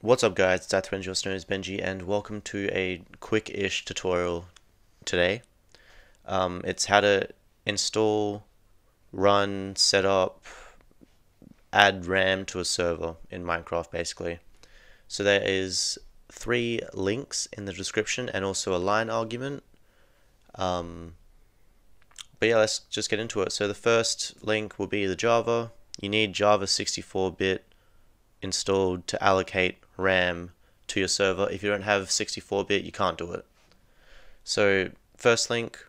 What's up guys, it's known as Benji, and welcome to a quick-ish tutorial today. Um, it's how to install, run, set up, add RAM to a server in Minecraft basically. So there is three links in the description and also a line argument. Um, but yeah, let's just get into it. So the first link will be the Java. You need Java 64-bit installed to allocate RAM to your server. If you don't have 64-bit, you can't do it. So first link,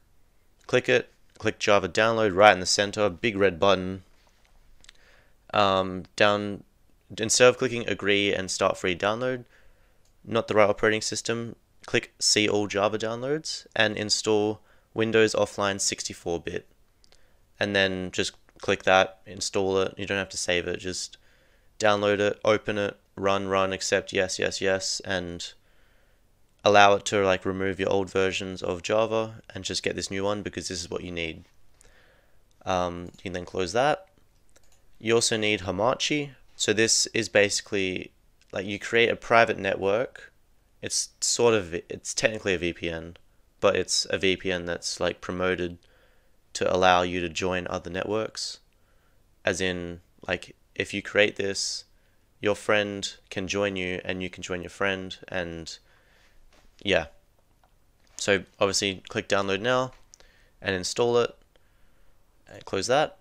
click it, click Java download right in the center, big red button. Um, down instead of clicking agree and start free download, not the right operating system, click see all Java downloads and install Windows Offline 64-bit. And then just click that, install it. You don't have to save it, just download it, open it, run, run, accept, yes, yes, yes, and allow it to like remove your old versions of Java and just get this new one because this is what you need. Um, you can then close that. You also need Hamachi. So this is basically like you create a private network. It's sort of it's technically a VPN, but it's a VPN that's like promoted to allow you to join other networks. As in like if you create this, your friend can join you and you can join your friend and yeah. So obviously click download now and install it and close that.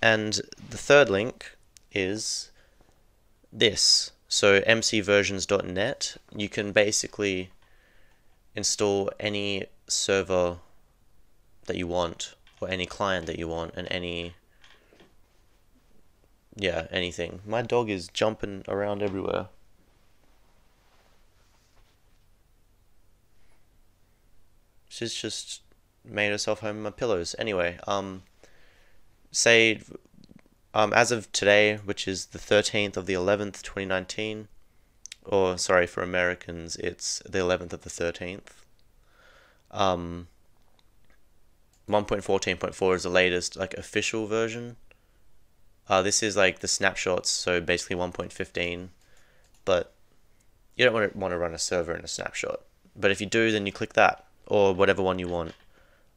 And the third link is this. So mcversions.net, you can basically install any server that you want or any client that you want and any yeah, anything. My dog is jumping around everywhere. She's just made herself home in my pillows. Anyway, um, say, um, as of today, which is the 13th of the 11th, 2019, or sorry, for Americans, it's the 11th of the 13th. Um, 1.14.4 is the latest, like, official version uh, this is like the snapshots, so basically 1.15, but you don't want to want to run a server in a snapshot. But if you do, then you click that or whatever one you want.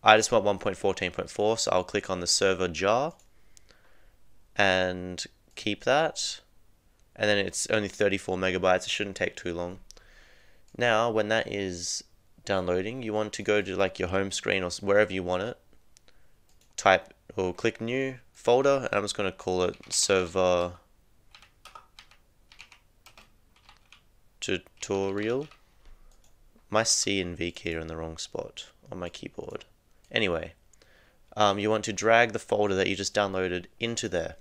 I just want 1.14.4, so I'll click on the server jar and keep that. And then it's only 34 megabytes. It shouldn't take too long. Now, when that is downloading, you want to go to like your home screen or wherever you want it. Type or click new folder and I'm just going to call it server tutorial. My C and V key are in the wrong spot on my keyboard. Anyway, um, you want to drag the folder that you just downloaded into there.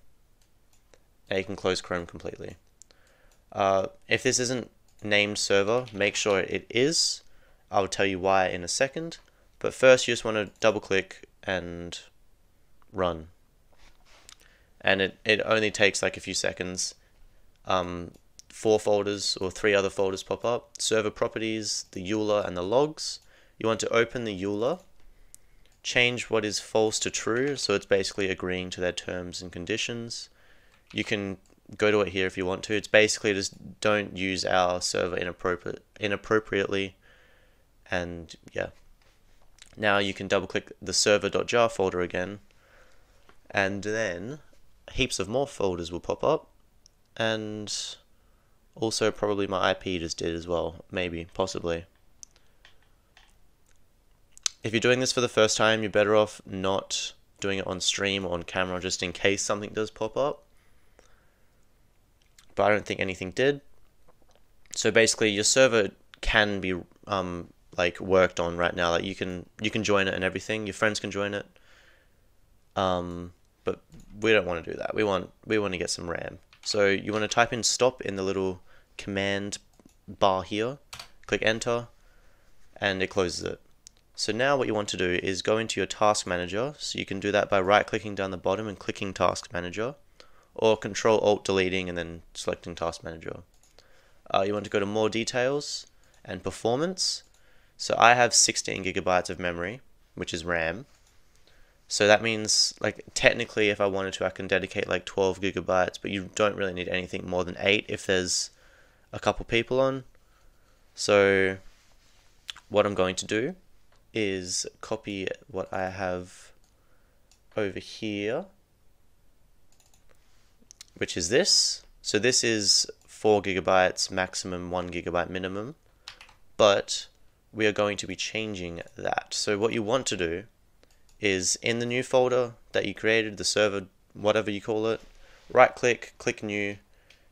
Now you can close Chrome completely. Uh, if this isn't named server, make sure it is. I'll tell you why in a second. But first you just want to double click and run and it, it only takes like a few seconds. Um, four folders or three other folders pop up. Server properties, the EULA and the logs. You want to open the EULA, change what is false to true, so it's basically agreeing to their terms and conditions. You can go to it here if you want to. It's basically just don't use our server inappropriate inappropriately and yeah. Now you can double click the server.jar folder again and then heaps of more folders will pop up and also probably my IP just did as well maybe possibly. If you're doing this for the first time you're better off not doing it on stream or on camera just in case something does pop up. But I don't think anything did. So basically your server can be um, like worked on right now. Like you can you can join it and everything. Your friends can join it. Um, but we don't want to do that. We want we want to get some RAM. So you want to type in stop in the little command bar here, click enter, and it closes it. So now what you want to do is go into your task manager. So you can do that by right clicking down the bottom and clicking task manager, or control alt deleting and then selecting task manager. Uh, you want to go to more details and performance. So I have 16 gigabytes of memory, which is RAM. So that means, like, technically, if I wanted to, I can dedicate like 12 gigabytes, but you don't really need anything more than 8 if there's a couple people on. So what I'm going to do is copy what I have over here, which is this. So this is 4 gigabytes maximum, 1 gigabyte minimum, but we are going to be changing that. So what you want to do is in the new folder that you created, the server, whatever you call it, right click, click new,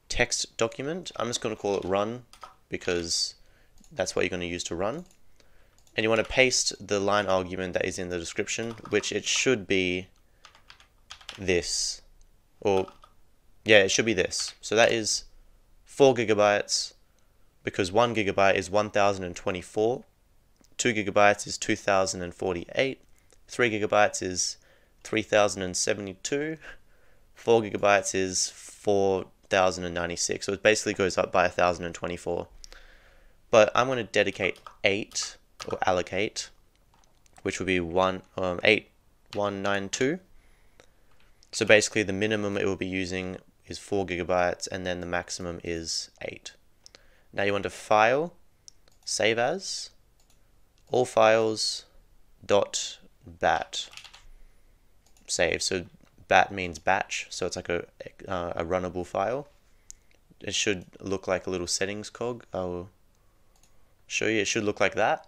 text document. I'm just going to call it run because that's what you're going to use to run. And you want to paste the line argument that is in the description, which it should be this. Or, yeah, it should be this. So that is 4 gigabytes because 1 gigabyte is 1024, 2 gigabytes is 2048, 3 gigabytes is 3072, 4 gigabytes is 4096. So it basically goes up by 1024. But I'm going to dedicate 8 or allocate, which would be 1, um, 8192. So basically the minimum it will be using is 4 gigabytes and then the maximum is 8. Now you want to file, save as, all files dot bat save. So bat means batch, so it's like a, uh, a runnable file. It should look like a little settings cog. I'll show you. It should look like that.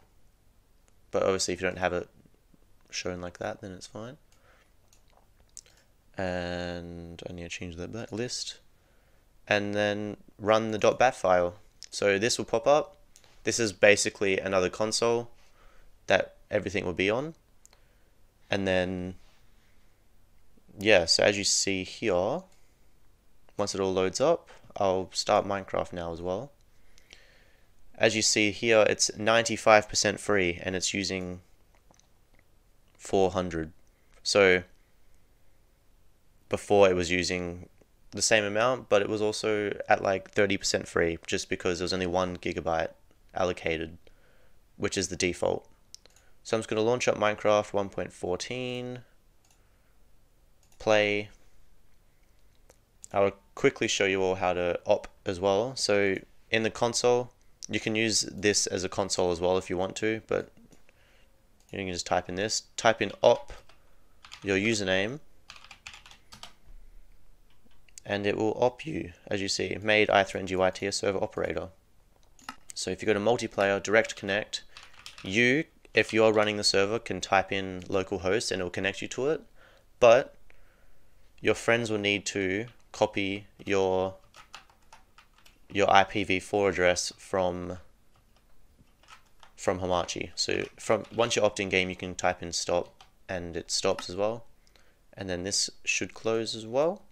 But obviously if you don't have it shown like that, then it's fine. And I need to change that list. And then run the .bat file. So this will pop up. This is basically another console that everything will be on. And then, yeah, so as you see here, once it all loads up, I'll start Minecraft now as well. As you see here, it's 95% free and it's using 400. So before it was using the same amount, but it was also at like 30% free just because there was only one gigabyte allocated, which is the default. So I'm just going to launch up Minecraft 1.14, play. I'll quickly show you all how to op as well. So in the console, you can use this as a console as well if you want to, but you can just type in this. Type in op, your username, and it will op you, as you see, made i3NGYT a server operator. So if you go to multiplayer, direct connect, you, if you're running the server, can type in localhost and it will connect you to it, but your friends will need to copy your your IPv4 address from from Hamachi. So from once you're opped in game, you can type in stop and it stops as well. And then this should close as well.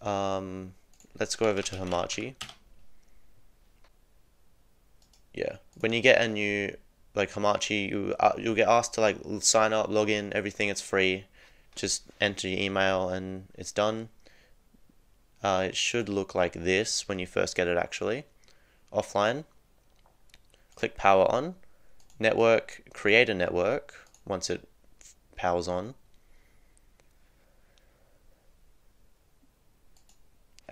Um, let's go over to Hamachi. Yeah, when you get a new like Hamachi, you uh, you'll get asked to like sign up, log in, everything. It's free. Just enter your email and it's done. Uh, it should look like this when you first get it actually. Offline. Click power on. Network, create a network once it powers on.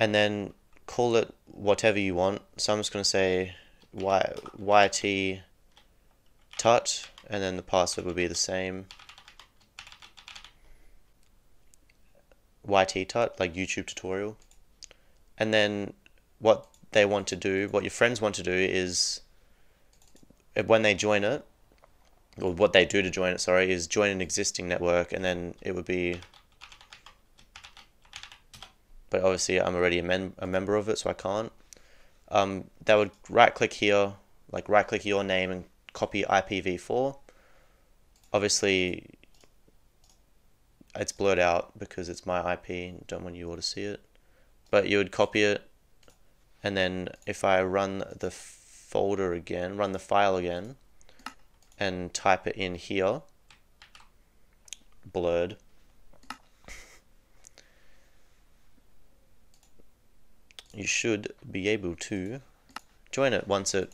and then call it whatever you want. So I'm just going to say y, YT tut, and then the password will be the same. YT tut, like YouTube tutorial. And then what they want to do, what your friends want to do is when they join it, or what they do to join it, sorry, is join an existing network, and then it would be but obviously I'm already a, mem a member of it, so I can't. Um, they would right click here, like right click your name and copy IPv4. Obviously, it's blurred out because it's my IP, don't want you all to see it. But you would copy it, and then if I run the folder again, run the file again, and type it in here, blurred, you should be able to join it once it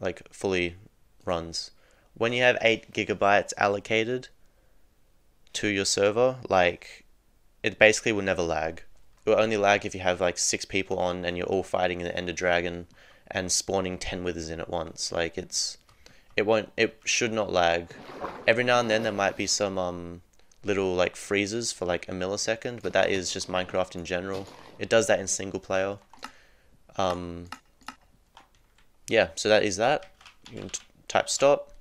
like fully runs. When you have 8 gigabytes allocated to your server, like it basically will never lag. it will only lag if you have like six people on and you're all fighting the Ender Dragon and spawning ten withers in at once. Like it's, it won't, it should not lag. Every now and then there might be some um little like freezes for like a millisecond, but that is just Minecraft in general. It does that in single player. Um, yeah, so that is that. You can type stop.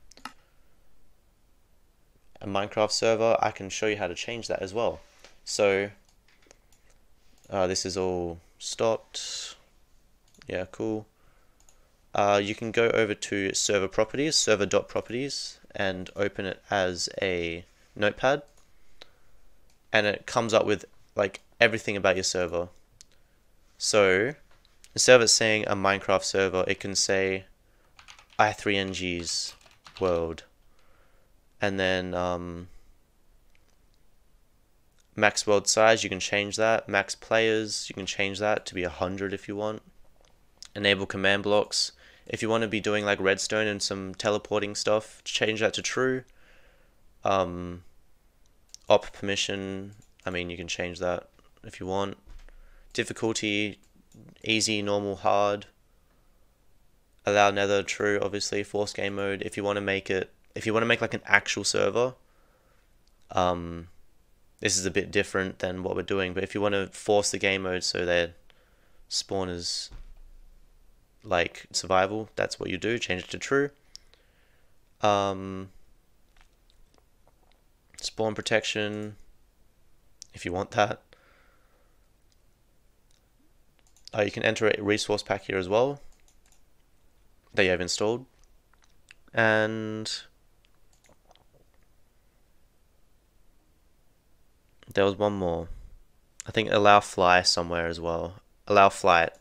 A Minecraft server, I can show you how to change that as well. So, uh, this is all stopped. Yeah, cool. Uh, you can go over to server properties, server.properties, and open it as a notepad. And it comes up with like everything about your server. So, instead of it saying a Minecraft server, it can say i3ng's world. And then um, max world size, you can change that. Max players, you can change that to be 100 if you want. Enable command blocks. If you want to be doing like redstone and some teleporting stuff, change that to true. Um, op permission, I mean, you can change that if you want. Difficulty, easy, normal, hard. Allow nether, true, obviously. Force game mode. If you want to make it, if you want to make like an actual server, um, this is a bit different than what we're doing. But if you want to force the game mode so that spawn is like survival, that's what you do. Change it to true. Um, spawn protection, if you want that. Uh, you can enter a resource pack here as well that you have installed. And there was one more. I think allow fly somewhere as well. Allow flight.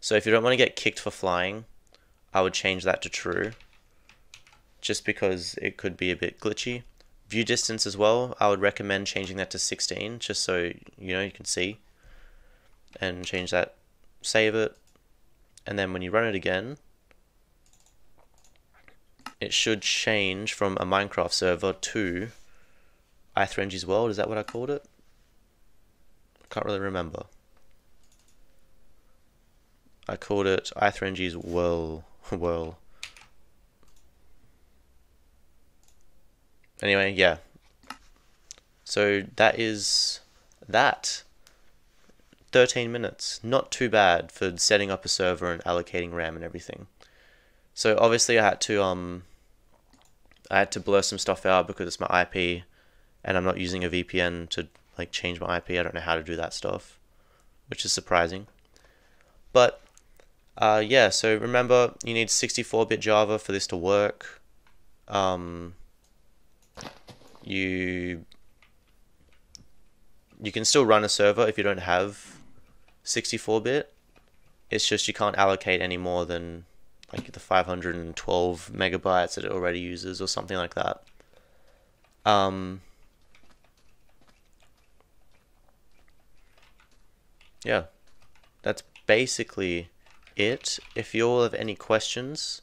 So if you don't want to get kicked for flying, I would change that to true. Just because it could be a bit glitchy. View distance as well, I would recommend changing that to 16, just so you know you can see. And change that save it, and then when you run it again, it should change from a Minecraft server to i3ng's world. Is that what I called it? I can't really remember. I called it i3ng's world. world. Anyway, yeah. So that is that. 13 minutes. Not too bad for setting up a server and allocating RAM and everything. So obviously I had to um I had to blur some stuff out because it's my IP and I'm not using a VPN to like change my IP. I don't know how to do that stuff, which is surprising. But uh, yeah, so remember you need 64-bit Java for this to work. Um, you you can still run a server if you don't have 64-bit. It's just you can't allocate any more than like the 512 megabytes that it already uses or something like that. Um, yeah, that's basically it. If you all have any questions,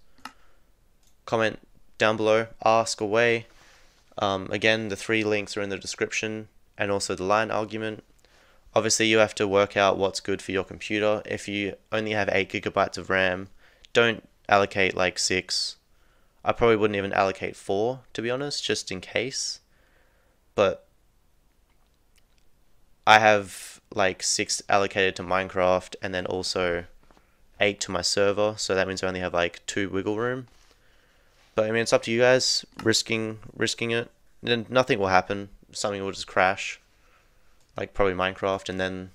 comment down below, ask away. Um, again, the three links are in the description and also the line argument. Obviously, you have to work out what's good for your computer. If you only have 8 gigabytes of RAM, don't allocate like 6. I probably wouldn't even allocate 4, to be honest, just in case. But I have like 6 allocated to Minecraft and then also 8 to my server, so that means I only have like 2 wiggle room. But I mean, it's up to you guys, risking risking it. Then nothing will happen. Something will just crash like probably Minecraft, and then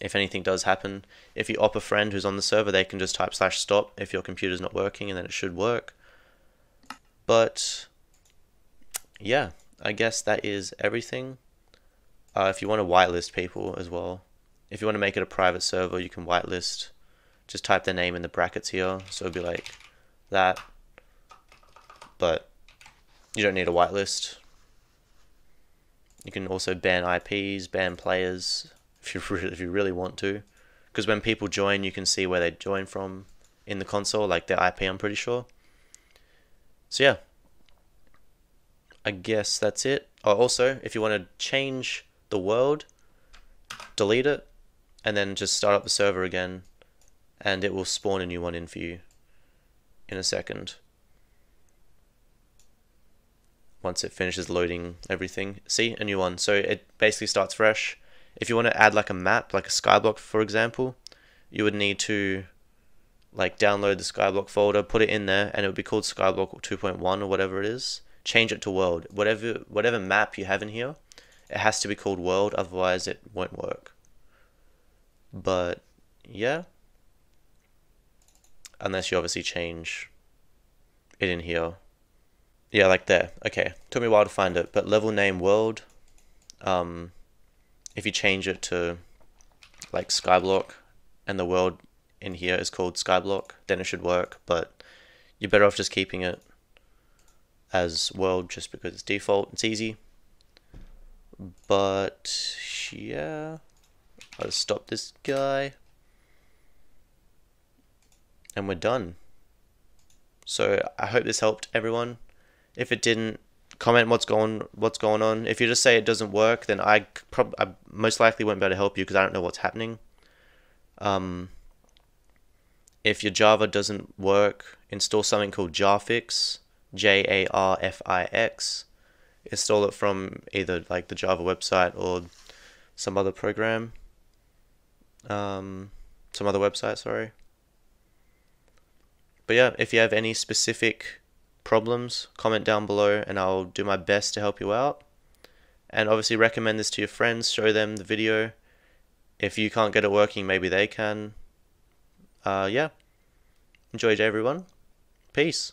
if anything does happen, if you op a friend who's on the server, they can just type slash stop if your computer's not working, and then it should work. But yeah, I guess that is everything. Uh, if you want to whitelist people as well, if you want to make it a private server, you can whitelist. Just type their name in the brackets here, so it'd be like that. But you don't need a whitelist. You can also ban IPs, ban players if you really, if you really want to, because when people join, you can see where they join from in the console, like their IP. I'm pretty sure. So yeah, I guess that's it. Oh, also, if you want to change the world, delete it, and then just start up the server again and it will spawn a new one in for you in a second once it finishes loading everything. See a new one. So it basically starts fresh. If you want to add like a map like a skyblock for example you would need to like download the skyblock folder put it in there and it would be called skyblock 2.1 or whatever it is. Change it to world. Whatever whatever map you have in here it has to be called world otherwise it won't work. But yeah. Unless you obviously change it in here yeah like there okay took me a while to find it but level name world um if you change it to like skyblock and the world in here is called skyblock then it should work but you're better off just keeping it as world just because it's default it's easy. But yeah I'll stop this guy. And we're done. So I hope this helped everyone if it didn't comment what's going what's going on. If you just say it doesn't work then I prob I most likely won't be able to help you because I don't know what's happening. Um, if your Java doesn't work install something called Jarfix J A R F I X. Install it from either like the Java website or some other program. Um, some other website sorry. But yeah if you have any specific problems comment down below and I'll do my best to help you out. And obviously recommend this to your friends show them the video. If you can't get it working maybe they can. Uh, yeah. Enjoy everyone. Peace